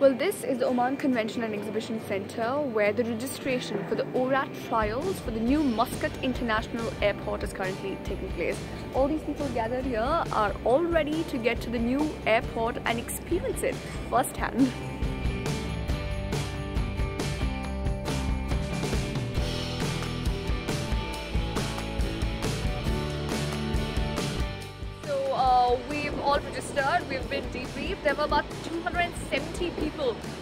Well, this is the Oman Convention and Exhibition Center where the registration for the ORAT trials for the new Muscat International Airport is currently taking place. All these people gathered here are all ready to get to the new airport and experience it firsthand. So, uh, we've all registered, we've been debriefed. There were about 270 people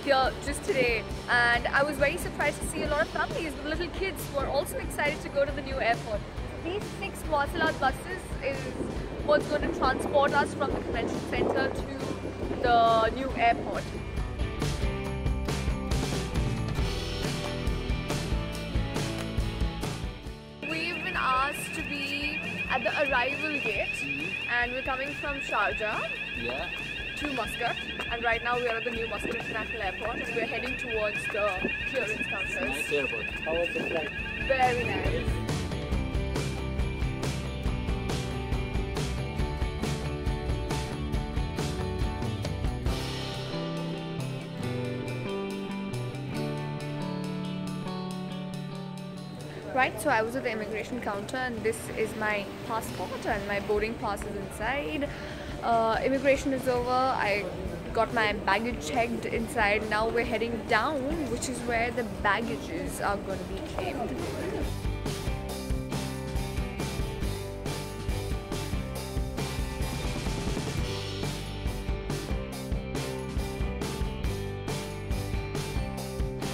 here just today and I was very surprised to see a lot of families with little kids who are also excited to go to the new airport. These six Muwasalat buses is what's going to transport us from the convention center to the new airport. We've been asked to be at the arrival gate and we're coming from Sharjah yeah. To Muscat and right now we are at the new Muscat International Airport and we're heading towards the clearance counters. Nice airport. How was the flight? Very nice. Right, so I was at the immigration counter and this is my passport and my boarding pass is inside. Uh, immigration is over. I got my baggage checked inside. Now we're heading down, which is where the baggages are going to be claimed.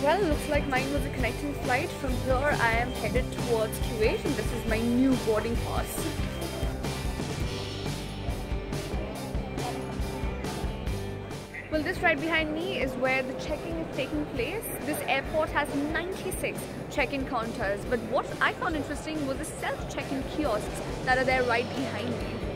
Well, looks like mine was a connecting flight. From here, I am headed towards Kuwait and this is my new boarding pass. Well, this right behind me is where the checking is taking place. This airport has 96 check-in counters, but what I found interesting was the self-check-in kiosks that are there right behind me.